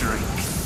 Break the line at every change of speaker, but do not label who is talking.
victory.